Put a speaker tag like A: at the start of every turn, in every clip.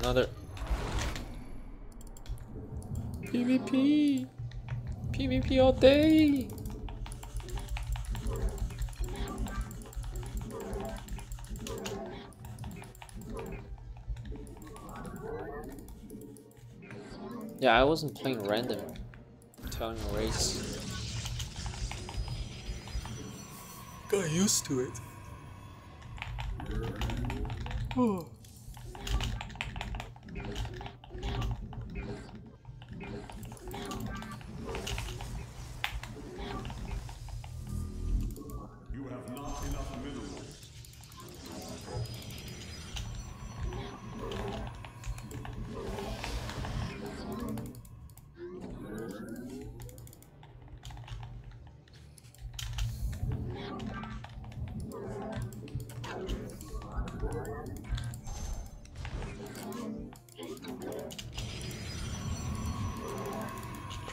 A: another PvP. PvP all day. Yeah, I wasn't playing random. Telling a race. Got used to it. Oh.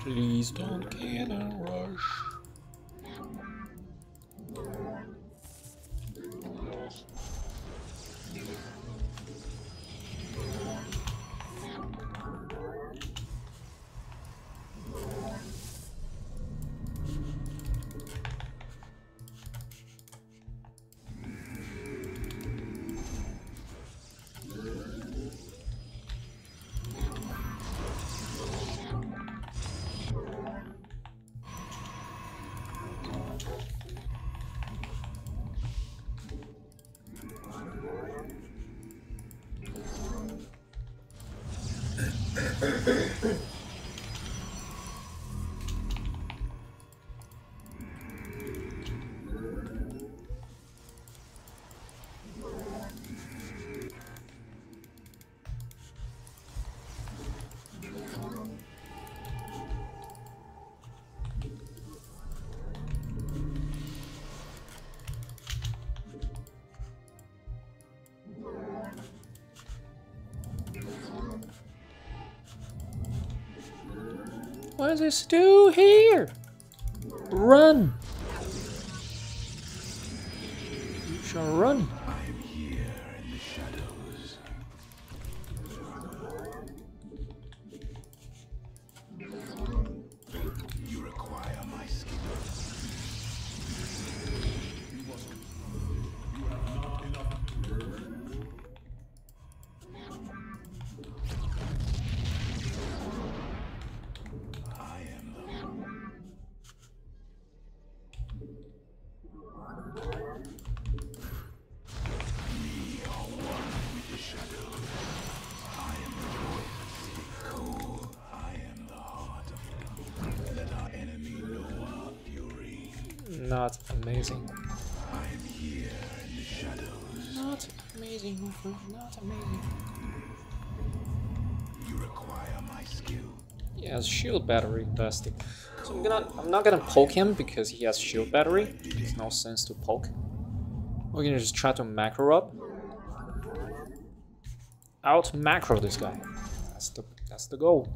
A: Please don't cannon rush. What is this do here? Run! You shall run.
B: Not
A: amazing.
B: You require my skill.
A: He has shield battery, plastic. So I'm gonna I'm not gonna poke him because he has shield battery. There's no sense to poke. We're gonna just try to macro up. Out macro this guy. That's the that's the goal.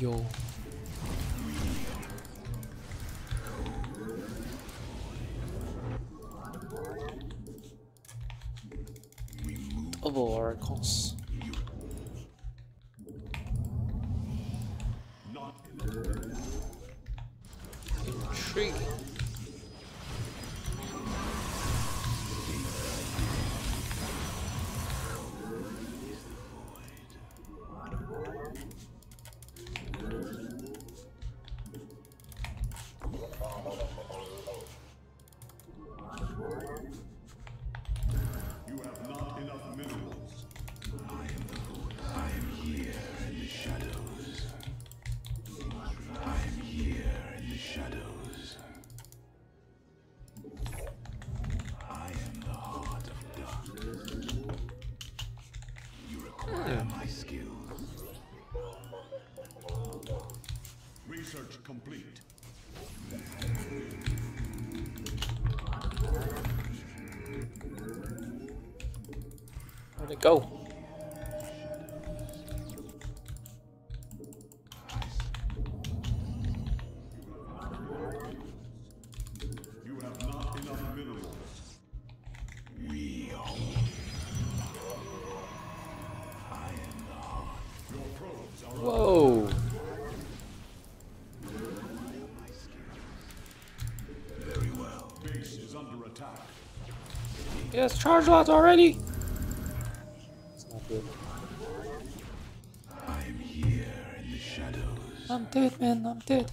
A: Yo. Of oracles.
C: complete.
A: Where'd it go? Yes, charge lots already.
C: I'm here in the shadows.
A: I'm dead, man. I'm dead.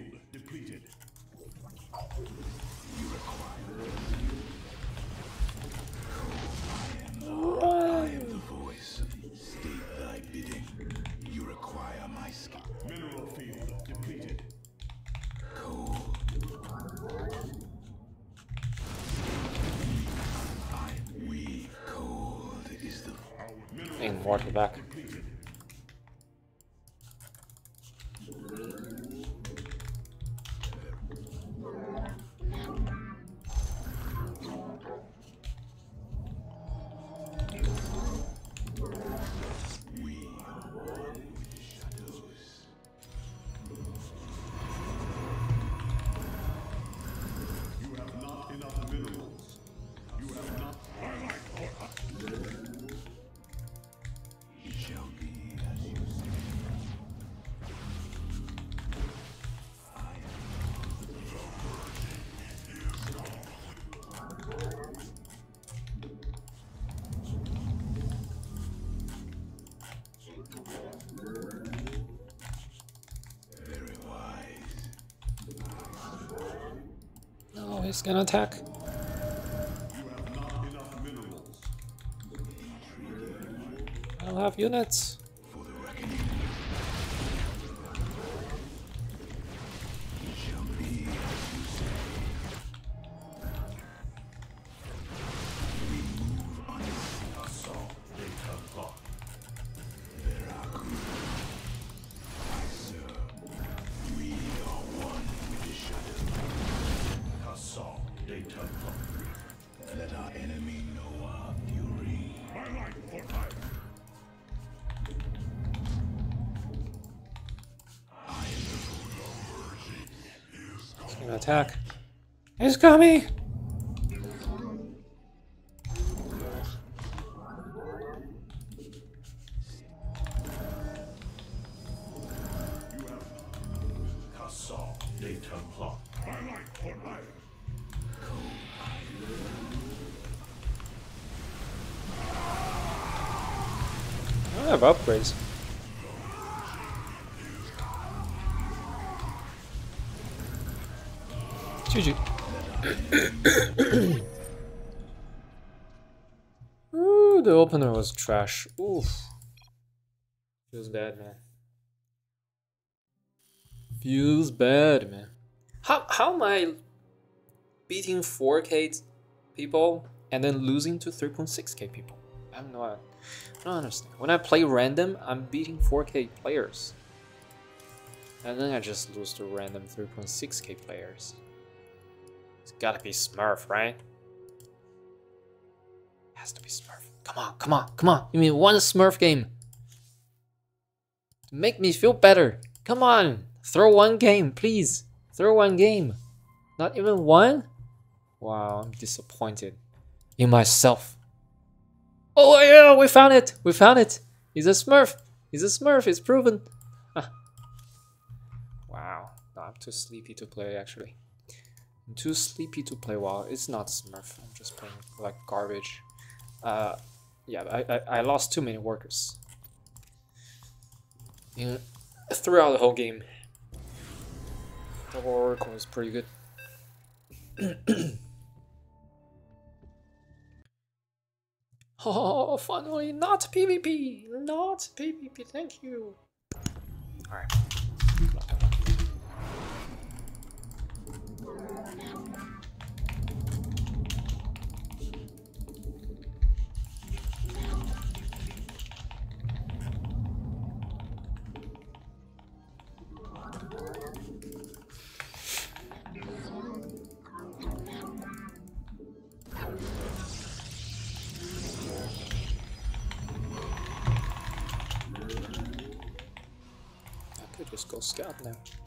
A: He's gonna attack.
C: I'll have
A: units. attack is coming! trash. Oof. Feels bad, man. Feels bad, man. How, how am I beating 4k
B: people and then losing to 3.6k people? I'm not, I don't understand. When I play random, I'm beating 4k players. And then I just lose to random 3.6k players. It's gotta be Smurf, right? Has to be Smurf. Come on, come on, come on. Give me one Smurf game. Make me feel better. Come on. Throw one game, please. Throw one game. Not even one? Wow, I'm disappointed in myself. Oh yeah, we found it! We found it! He's a smurf! He's a smurf, it's proven! Ah. Wow, no, I'm too sleepy to play actually. I'm too sleepy to play WoW. It's not smurf, I'm just playing like garbage. Uh, yeah, I, I, I lost too many workers. Yeah, throughout the whole game. Double Oracle was pretty good. oh, finally, not PvP! Not PvP, thank you! Alright. Go scout now.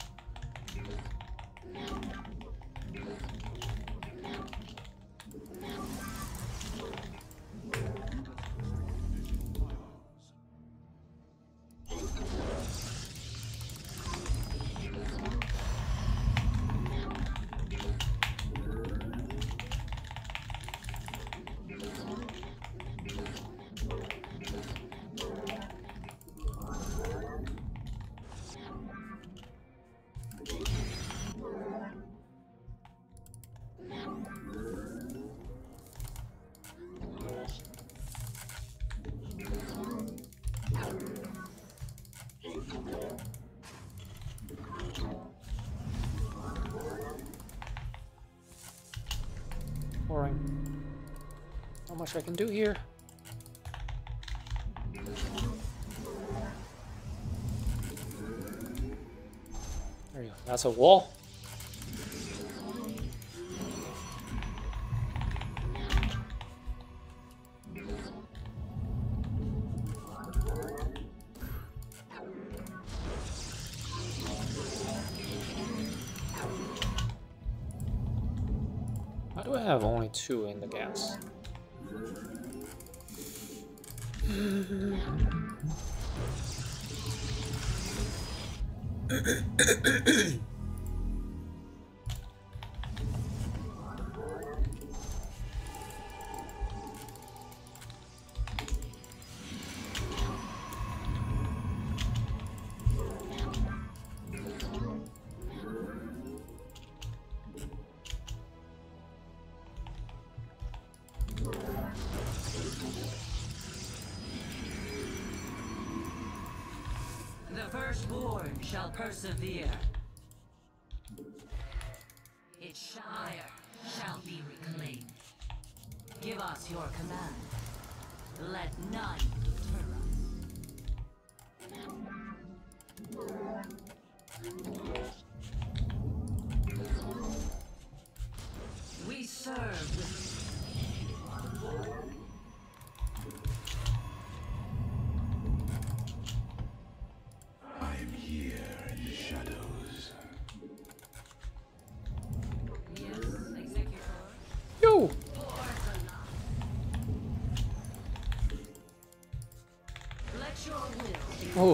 B: Much I can do here. There you go. That's a wall. Why do I have only two in the gas?
D: Firstborn shall persevere. Its shire shall be reclaimed. Give us your command. Let none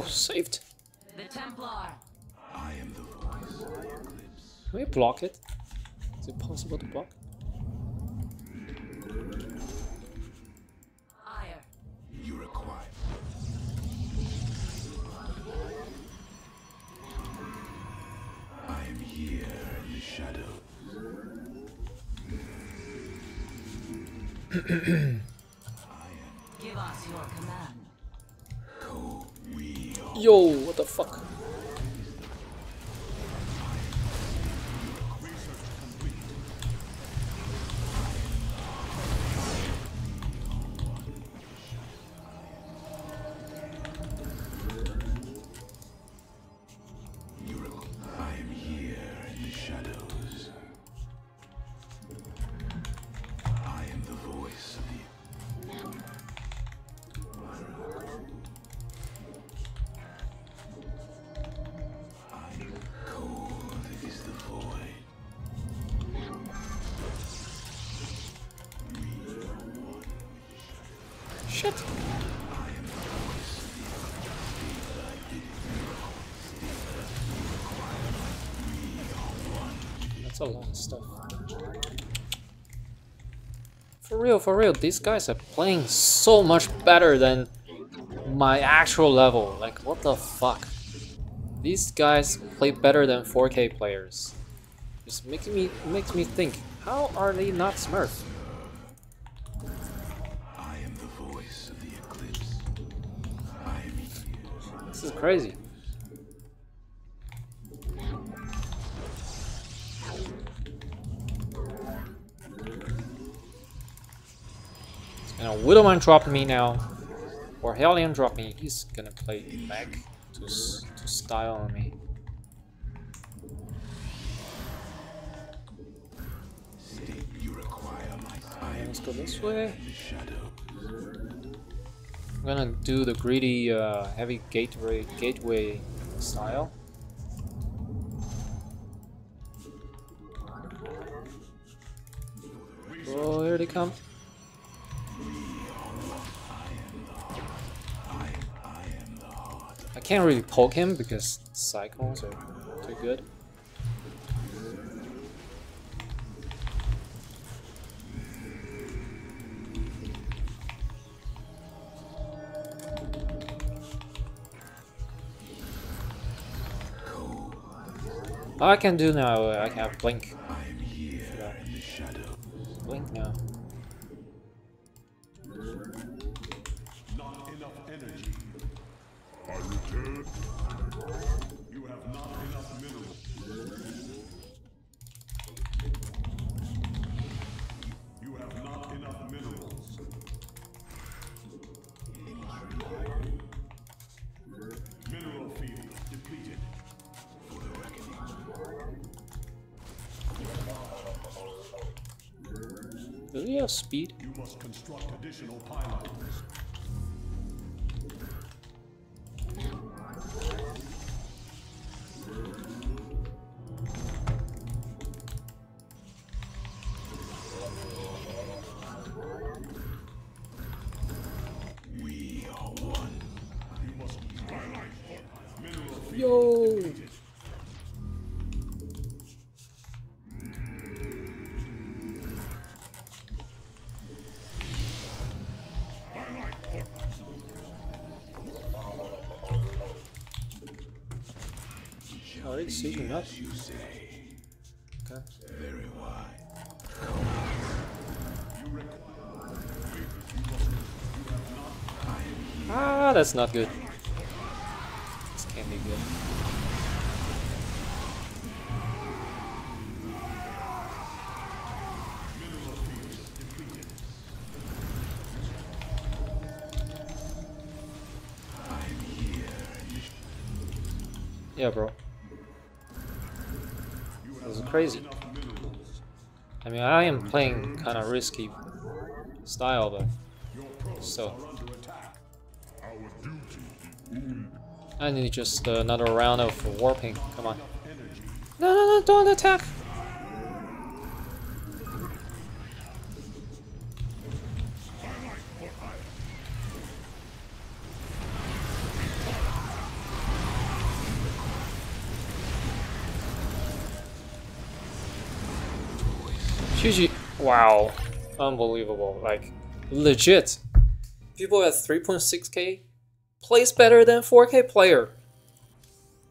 B: Oh, saved.
D: the Templar.
C: I am the voice of eclipse.
B: Can we block it? Is it possible to block?
D: Ire.
C: You require. I am here in the shadows.
D: Give us your command.
B: Yo, what the fuck? A lot of stuff. For real, for real, these guys are playing so much better than my actual level. Like, what the fuck? These guys play better than 4K players. Just making me makes me think, how are they not Smurf?
C: I am the voice of the eclipse. I am here.
B: This is crazy. And Widow Mine dropped me now. Or Hellion dropped me. He's gonna play back to, to style on me. Let's go this way. I'm gonna do the greedy uh, heavy gateway gateway style. Oh, here they come. Can't really poke him because cyclones are too good. I can do now, I can have blink.
C: Have
B: speed?
C: You must construct additional pylons. We
B: Oh, it's shooting up.
C: You say
B: Okay.
C: very wise.
B: Ah, that's not good. Crazy. I mean, I am playing kind of risky style, but so. I need just another round of warping. Come on. No, no, no, don't attack! GG. Wow. Unbelievable. Like, legit. People at 3.6k plays better than 4k player.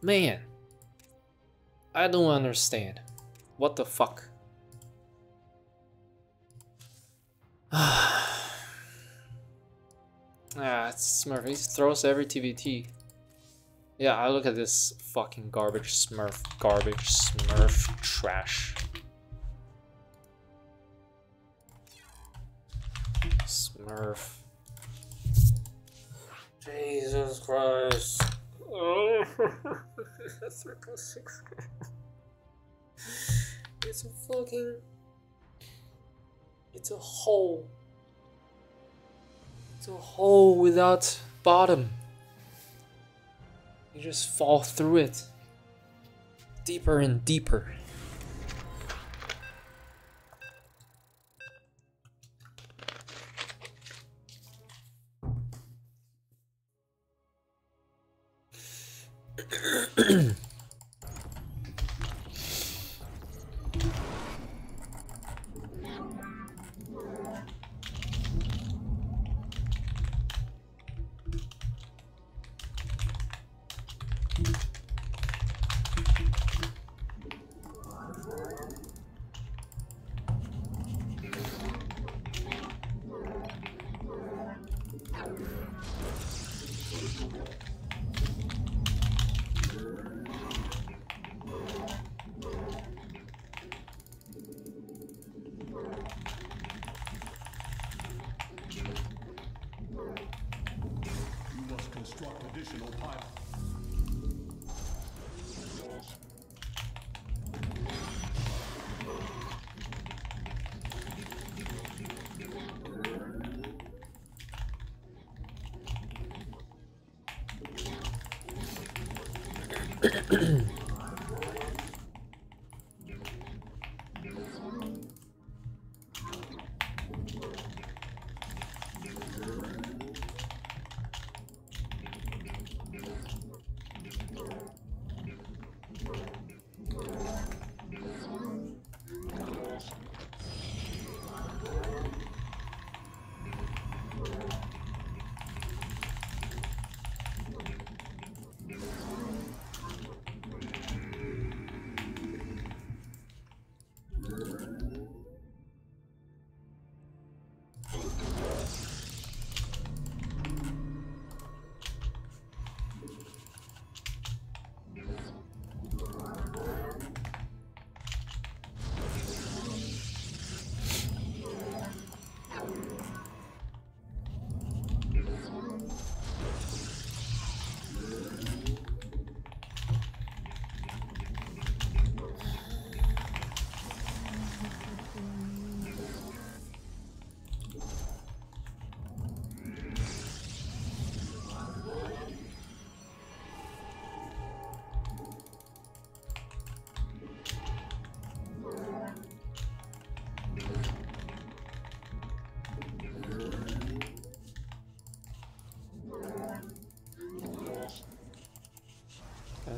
B: Man. I don't understand. What the fuck? ah, it's Smurf. He throws every TvT. Yeah, I look at this fucking garbage Smurf. Garbage Smurf trash. Smurf. Jesus Christ. Oh, 3.6. It's a fucking. It's a hole. It's a hole without bottom. You just fall through it. Deeper and deeper.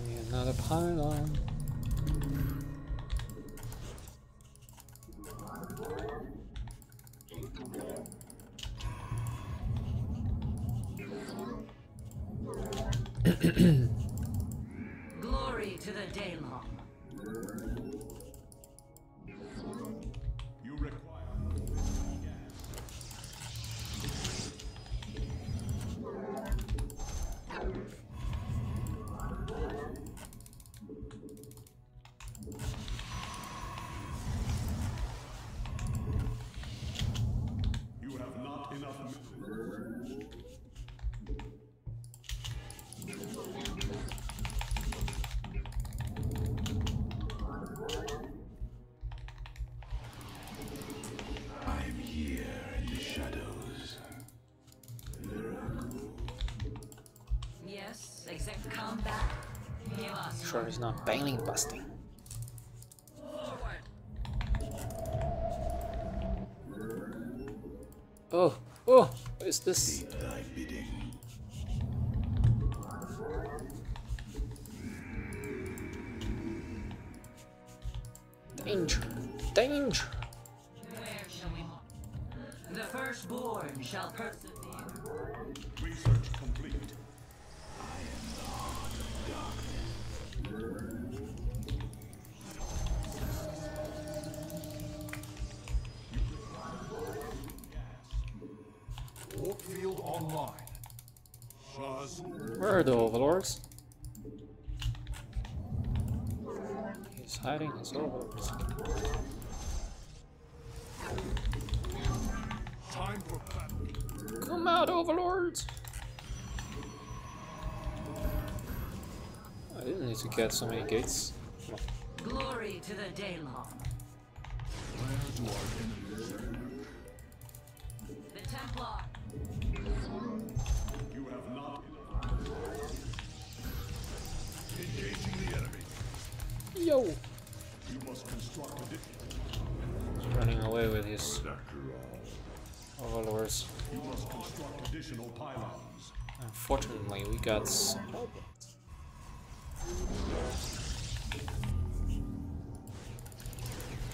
B: Need another pylon.
D: Glory to the Daelaam.
C: You
D: us
B: Sure, he's not baneling busting. Oh, oh, what is this? Danger, danger.
D: Where shall we march? The firstborn shall persevere.
C: Research complete.
B: Are the overlords? He's hiding his overlords.
C: time for battle.
B: Come out, overlords! I didn't need to get so many gates.
D: Glory to the Daelaam.
C: Where
B: away with his. Unfortunately, we got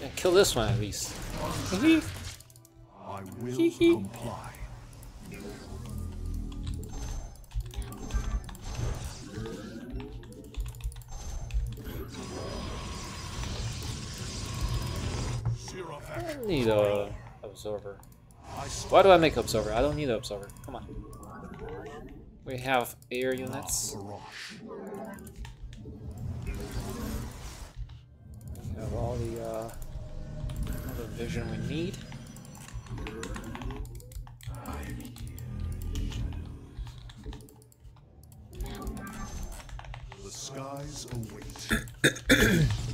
B: yeah, kill this one at least.
C: I will comply.
B: Don't need a
C: observer.
B: Why do I make observer? I don't need an observer. Come on. We have air units. We have all the uh, all the vision we need.
C: The skies await.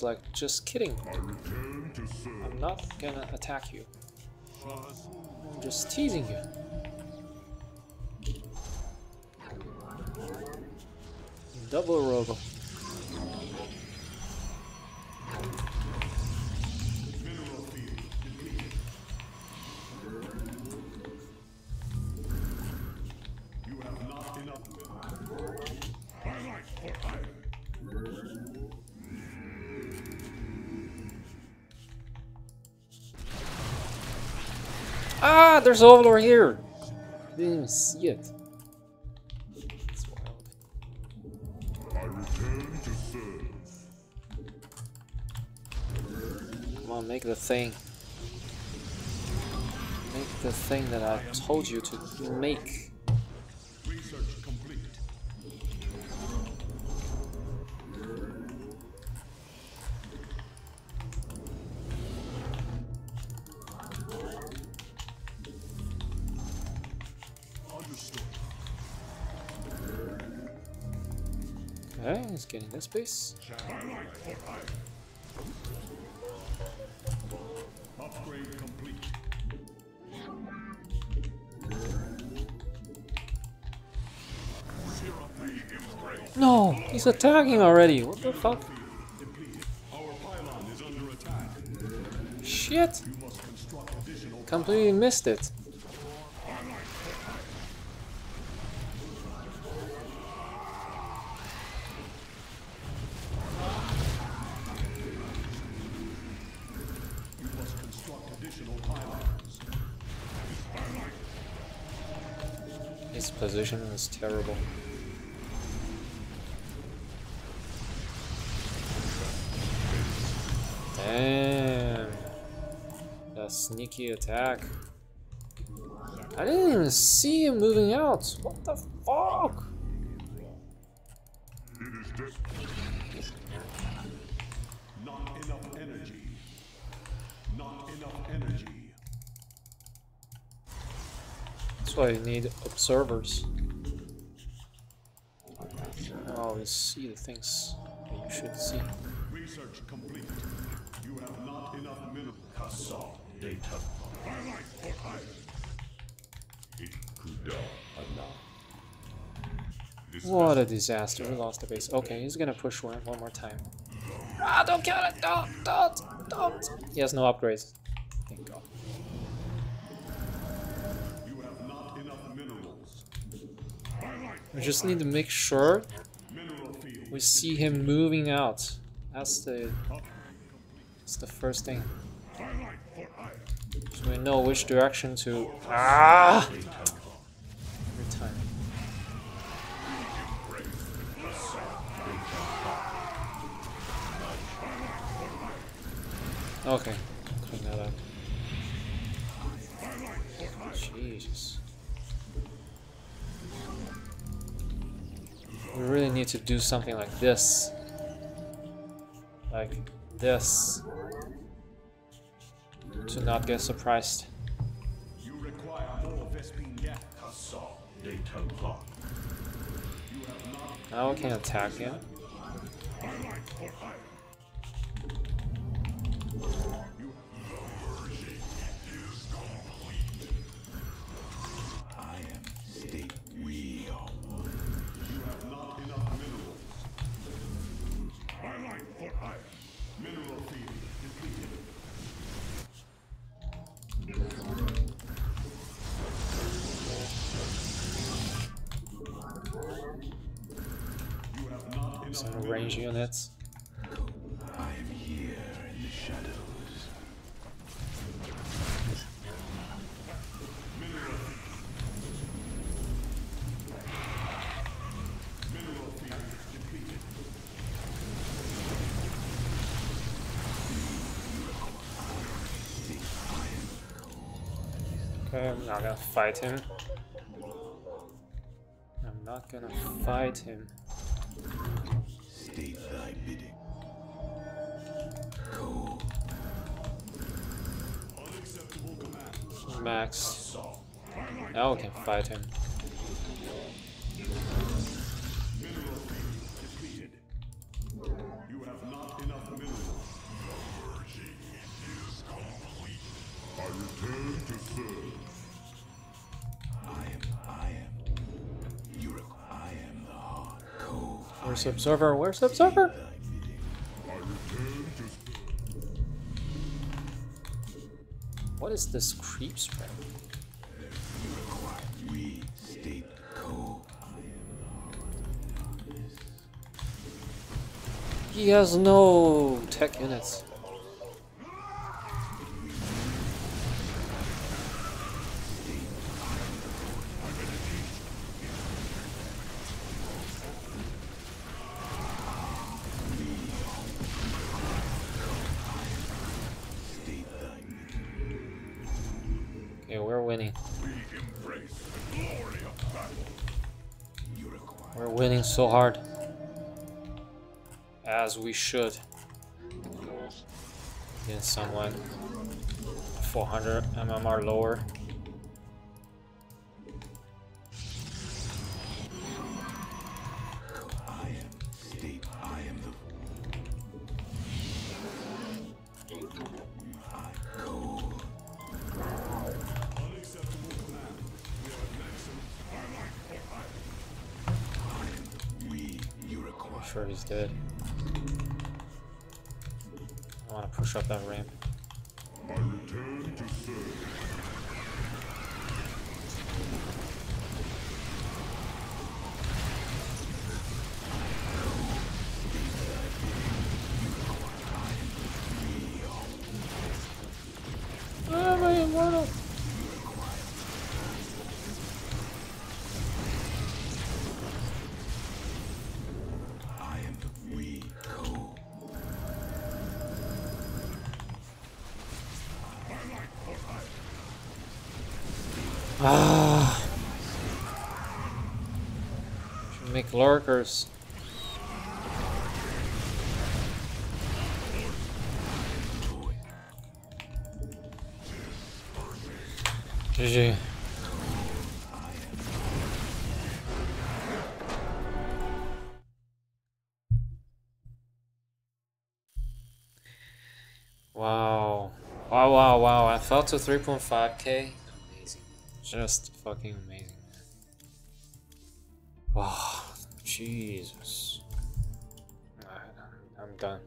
B: was like, just kidding. I'm not gonna attack you. I'm just teasing you. Double robo. There's Overlord here. I didn't even see it. It's wild.
C: I return to serve.
B: Come on, make the thing. Make the thing that I told you to make.
C: Understood.
B: Okay, he's getting this
C: for. Upgrade complete.
B: No, he's attacking already. What the fuck?
C: Our pylon is under attack.
B: Shit! Completely missed it. Position is terrible. Damn. That sneaky attack. I didn't even see him moving out. What the fuck?
C: It is just not enough energy. Not enough energy.
B: That's why you need observers. Always see the things that you should see.
C: Research complete. You have not enough mineral. Kassaw data. Highlight for Aiur. Could
B: What a disaster. We lost the base. Okay, he's gonna push one, one more time. Ah, don't kill it! Don't! Don't! Don't! He has no upgrades. We just need to make sure we see him moving out. That's the that's the first thing. So we know which direction to Ah every time. Okay, clean that up. Jesus. We really need to do something like this. Like this. To not get surprised.
C: You require more Vespene gas. Kassaw data clock. You have not
B: Now we can attack him.
A: Units.
C: I am here in the shadows.
A: Okay, I'm not gonna fight him. I'm not gonna fight him.
C: Bidding.
A: Max. Now we can fight him. Where's observer? Where's the observer? What is this creep spray? He has no tech units.
C: You winning.
A: We're winning so hard. As we should. Against someone 400 MMR lower. Ah. Make lurkers. GG. Wow. Wow, wow, wow. I fell to 3.5k. Just fucking amazing, man. Wow. Jesus. I'm done.